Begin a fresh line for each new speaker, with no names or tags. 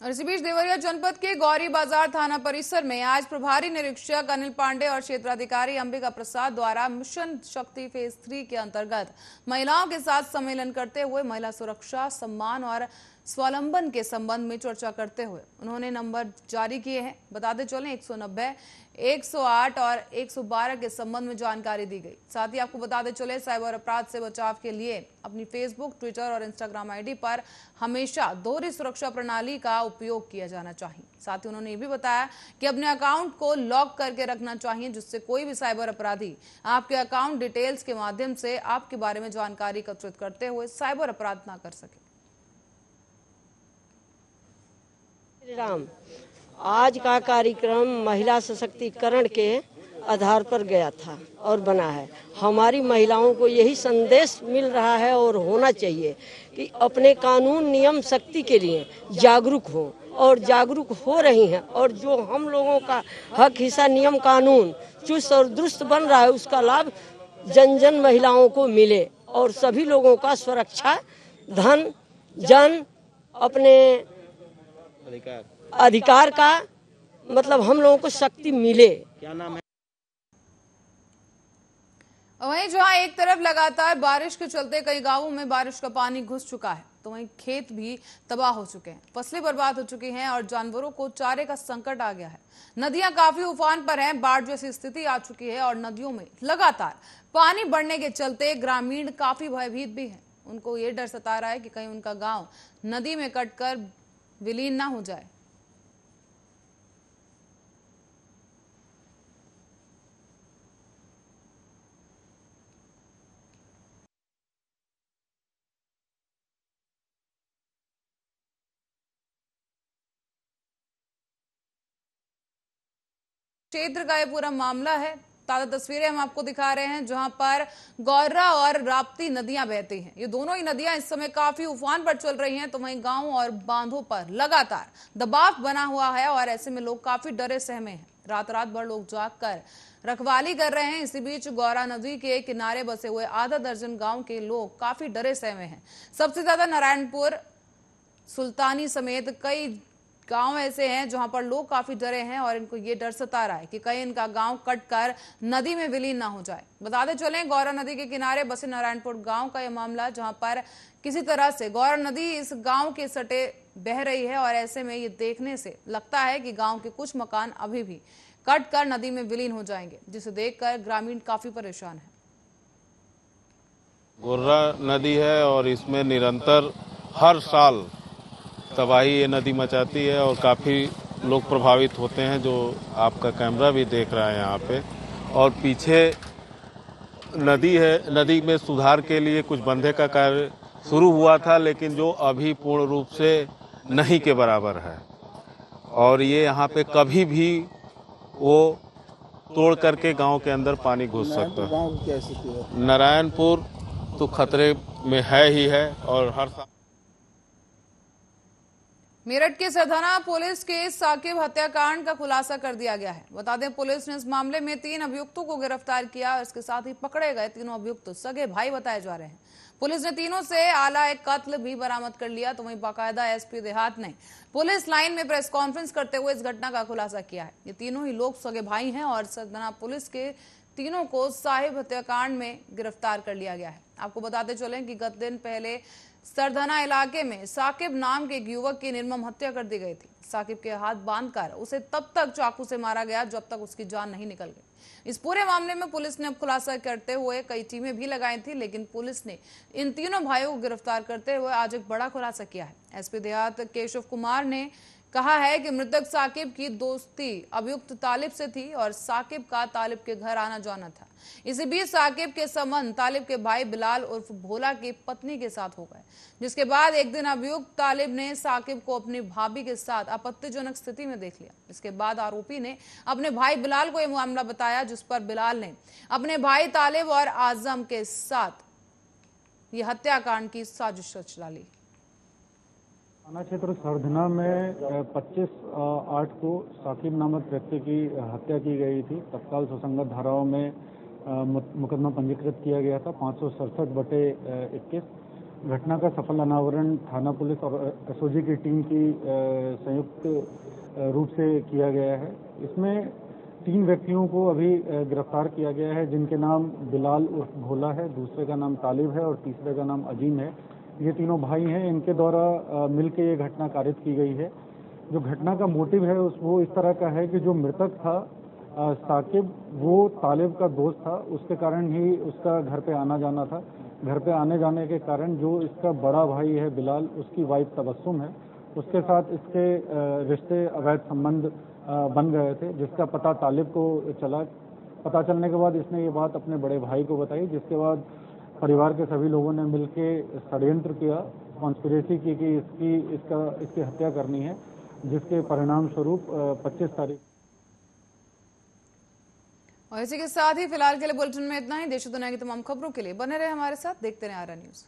और इसी बीच देवरिया जनपद के गौरी बाज़ार थाना परिसर में आज प्रभारी निरीक्षक अनिल पांडे और क्षेत्राधिकारी अंबिका प्रसाद द्वारा मिशन शक्ति फ़ेज़ थ्री के अंतर्गत महिलाओं के साथ सम्मेलन करते हुए महिला सुरक्षा, सम्मान और स्वावलंबन के संबंध में चर्चा करते हुए उन्होंने नंबर जारी किए हैं। बताते चले एक 108 और 112 के संबंध में जानकारी दी गई। साथ ही आपको बताते चले साइबर अपराध से बचाव के लिए अपनी फेसबुक, ट्विटर और इंस्टाग्राम आईडी पर हमेशा दोहरी सुरक्षा प्रणाली का उपयोग किया जाना चाहिए। साथ ही उन्होंने ये भी बताया कि अपने अकाउंट को लॉक करके रखना चाहिए, जिससे कोई भी साइबर अपराधी आपके अकाउंट डिटेल्स के माध्यम से आपके बारे में जानकारी एकत्रित करते हुए साइबर अपराध न कर सके।
राम आज का कार्यक्रम महिला सशक्तिकरण के आधार पर गया था और बना है। हमारी महिलाओं को यही संदेश मिल रहा है और होना चाहिए कि अपने कानून, नियम, शक्ति के लिए जागरूक हो और जागरूक हो रही हैं और जो हम लोगों का हक, हिस्सा, नियम, कानून चुस्त और दुरुस्त बन रहा है, उसका लाभ जन जन महिलाओं को मिले और सभी लोगों का सुरक्षा, धन, जन, अपने
अधिकार?
अधिकार का मतलब हम लोगों को शक्ति मिले।
क्या नाम है?
वहीं जहाँ एक तरफ़ लगातार बारिश के चलते कई गाँवों में बारिश का पानी घुस चुका है तो वहीं खेत भी तबाह हो चुके हैं। फ़सलें बर्बाद हो चुकी हैं और जानवरों को चारे का संकट आ गया है। नदियाँ काफ़ी उफान पर हैं बाढ़ जैसी स्थिति आ चुकी है और नदियों में लगातार पानी बढ़ने के चलते ग्रामीण काफ़ी भयभीत भी हैं। उनको ये डर सता रहा है कि कहीं उनका गाँव नदी में कटकर विलीन ना हो जाए। क्षेत्र का यह पूरा मामला है। ताज़ा तस्वीरें हम आपको दिखा रहे हैं, जहाँ पर गौरा और राप्ती नदियाँ बहती हैं। ये दोनों ही नदियाँ इस समय काफ़ी उफान पर चल रही हैं तो वहीं गाँव और बांधों पर लगातार दबाव बना हुआ है और ऐसे में लोग काफ़ी डरे सहमे हैं। रात रात भर लोग जाग कर रखवाली कर रहे हैं। इसी बीच गौरा नदी के किनारे बसे हुए आधा दर्जन गाँव के लोग काफ़ी डरे सहमे हैं। सबसे ज़्यादा नारायणपुर, सुल्तानी समेत कई गाँव ऐसे हैं जहाँ पर लोग काफ़ी डरे हैं और इनको ये डर सता रहा है कि कहीं इनका गाँव कटकर नदी में विलीन ना हो जाए। बताते चले गौरा नदी के किनारे बसे नारायणपुर गाँव का यह मामला, जहाँ पर किसी तरह से गौरा नदी इस गाँव के सटे बह रही है और ऐसे में ये देखने से लगता है कि गाँव के कुछ मकान अभी भी कट कर नदी में विलीन हो जाएँगे, जिसे देखकर ग्रामीण काफ़ी परेशान है।
गोर्रा नदी है और इसमें निरंतर हर साल तबाही ये नदी मचाती है और काफ़ी लोग प्रभावित होते हैं जो आपका कैमरा भी देख रहा है यहाँ पे। और पीछे नदी है नदी में सुधार के लिए कुछ बंधे का कार्य शुरू हुआ था लेकिन जो अभी पूर्ण रूप से नहीं के बराबर है। और ये यहाँ पे कभी भी वो तोड़ करके गाँव के अंदर पानी घुस सकता है? नारायणपुर तो खतरे में है ही है और हर साल
मेरठ के सरधाना पुलिस के साकिब हत्याकांड का खुलासा कर दिया गया है। बता दें, पुलिस ने इस मामले में तीन अभियुक्तों को गिरफ़्तार किया और इसके साथ ही पकड़े गए तीनों अभियुक्त। सगे भाई बताए जा रहे हैं। पुलिस ने तीनों से आला एक कत्ल भी बरामद कर लिया तो वहीं बाकायदा एसपी देहात ने पुलिस लाइन में प्रेस कॉन्फ्रेंस करते हुए इस घटना का खुलासा किया है। ये तीनों ही लोग सगे भाई हैं और सरदाना पुलिस के तीनों को साहिब हत्याकांड में गिरफ़्तार कर लिया गया है। आपको बताते चलें कि गत दिन पहले सरधना इलाके में साकिब नाम के एक युवक की निर्मम हत्या कर दी गई थी। साकिब के हाथ बांधकर उसे तब तक चाकू से मारा गया जब तक उसकी जान नहीं निकल गई। इस पूरे मामले में पुलिस ने अब खुलासा करते हुए कई टीमें भी लगाई थी, लेकिन पुलिस ने इन तीनों भाइयों को गिरफ़्तार करते हुए आज एक बड़ा खुलासा किया है। एसपी देहात केशव कुमार ने कहा है कि मृतक साकिब की दोस्ती अभियुक्त तालिब से थी और साकिब का तालिब के घर आना जाना था। इसी बीच साकिब के संबंध तालिब के भाई बिलाल उर्फ़ भोला की पत्नी के साथ हो गए, जिसके बाद एक दिन अभियुक्त तालिब ने साकिब को अपनी भाभी के साथ आपत्तिजनक स्थिति में देख लिया। इसके बाद आरोपी ने अपने भाई बिलाल को यह मामला बताया, जिस पर बिलाल ने अपने भाई तालिब और आज़म के साथ ये हत्याकांड की साजिश रच डाली।
थाना क्षेत्र सरधना में 25 आठ को साकिब नामक व्यक्ति की हत्या की गई थी। तत्काल सुसंगत धाराओं में मुकदमा पंजीकृत किया गया था, पाँच सौ सड़सठ बटे इक्कीस। घटना का सफल अनावरण थाना पुलिस और एसओजी की टीम की संयुक्त रूप से किया गया है। इसमें तीन व्यक्तियों को अभी गिरफ़्तार किया गया है, जिनके नाम बिलाल उर्फ़ भोला है, दूसरे का नाम तालिब है और तीसरे का नाम अजीम है। ये तीनों भाई हैं, इनके द्वारा मिलकर ये घटना कारित की गई है। जो घटना का मोटिव है, उस, वो इस तरह का है कि जो मृतक था साकिब, वो तालिब का दोस्त था। उसके कारण ही उसका घर पे आना जाना था। घर पे आने जाने के कारण जो इसका बड़ा भाई है बिलाल, उसकी वाइफ तबस्सुम है। उसके साथ इसके रिश्ते, अवैध संबंध बन गए थे, जिसका पता तालिब को चला। पता चलने के बाद इसने ये बात अपने बड़े भाई को बताई, जिसके बाद परिवार के सभी लोगों ने मिलकर षड्यंत्र किया कॉन्स्पिरेसी की कि इसकी, इसका, इसकी हत्या करनी है, जिसके परिणाम स्वरूप पच्चीस तारीख
और इसी के साथ ही फ़िलहाल के लिए बुलेटिन में इतना ही। देश दुनिया की तमाम खबरों के लिए बने रहे हमारे साथ, देखते रहे आरा न्यूज़।